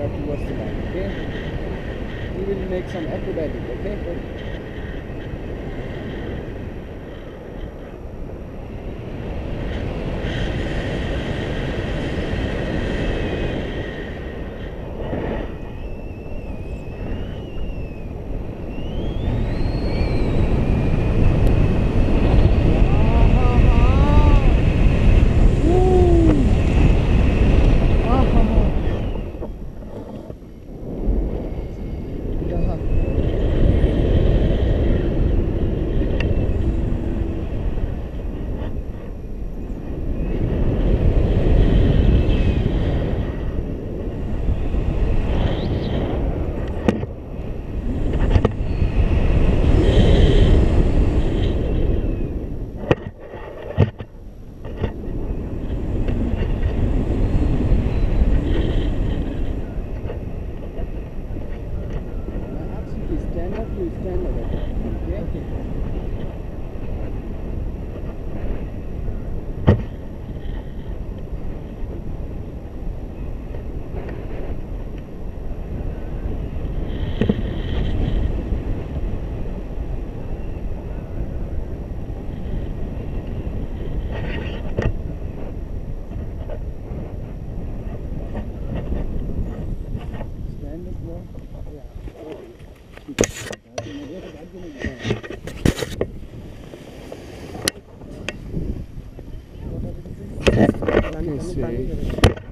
camera towards the light, okay? We will make some acrobatic, okay? Stand up, you stand up. Okay? okay. Sim, sim.